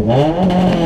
Wow.